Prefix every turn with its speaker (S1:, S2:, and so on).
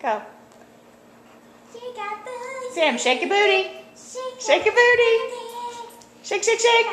S1: Go.
S2: Shake booty.
S1: Sam, shake your booty.
S2: Shake,
S1: Shake your booty. Shake, shake, shake.